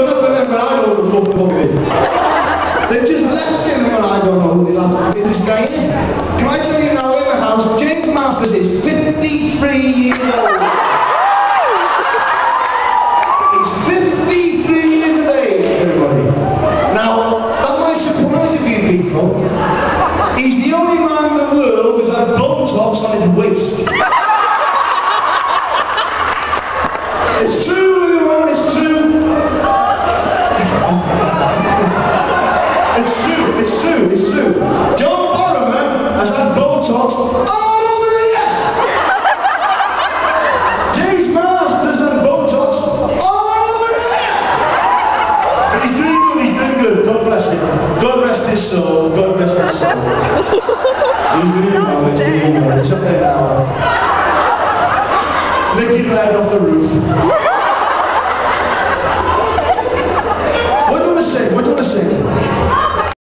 Don't remember, I know the fuck Pug is. They've just left him and I don't know who the last who this guy is. Can I tell you now in the house, James Marsters is 53 years old. He's 53 years of age, everybody. Now, that might surprise a few people. He's the only man in the world who's had Botox on his waist. It's true, God rest his soul, God rest his soul. He's doing well, he's doing well. It's up there now. Nicky led off the roof.